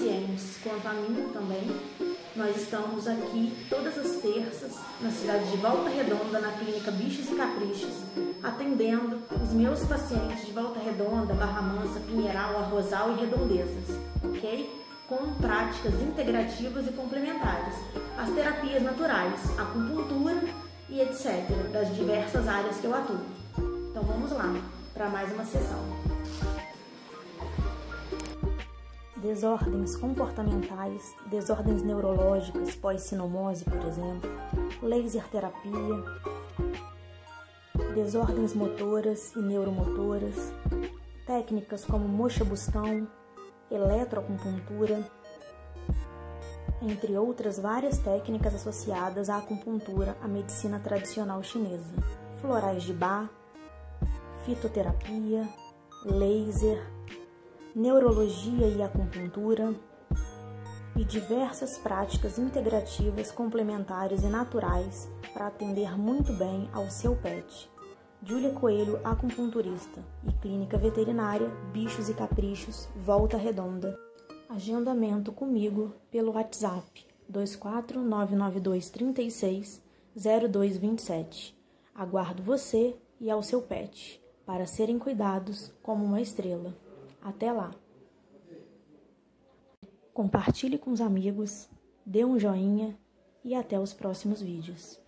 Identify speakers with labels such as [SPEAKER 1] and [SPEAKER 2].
[SPEAKER 1] pacientes quanto a mim também. Nós estamos aqui todas as terças na cidade de Volta Redonda, na clínica Bichos e Caprichos, atendendo os meus pacientes de Volta Redonda, Barra Mansa, Pinheiral, Arrozal e Redondezas, ok? Com práticas integrativas e complementares, as terapias naturais, acupuntura e etc., das diversas áreas que eu atuo. Então vamos lá para mais uma sessão.
[SPEAKER 2] Desordens comportamentais, desordens neurológicas, pós-sinomose, por exemplo, laser terapia, desordens motoras e neuromotoras, técnicas como mocha-bustão, eletroacupuntura, entre outras várias técnicas associadas à acupuntura, à medicina tradicional chinesa, florais de Bach, fitoterapia, laser, neurologia e acupuntura e diversas práticas integrativas complementares e naturais para atender muito bem ao seu pet. Júlia Coelho, acupunturista e clínica veterinária Bichos e Caprichos, Volta Redonda. Agendamento comigo pelo WhatsApp 2499236 0227. Aguardo você e ao seu pet para serem cuidados como uma estrela. Até lá! Compartilhe com os amigos, dê um joinha e até os próximos vídeos.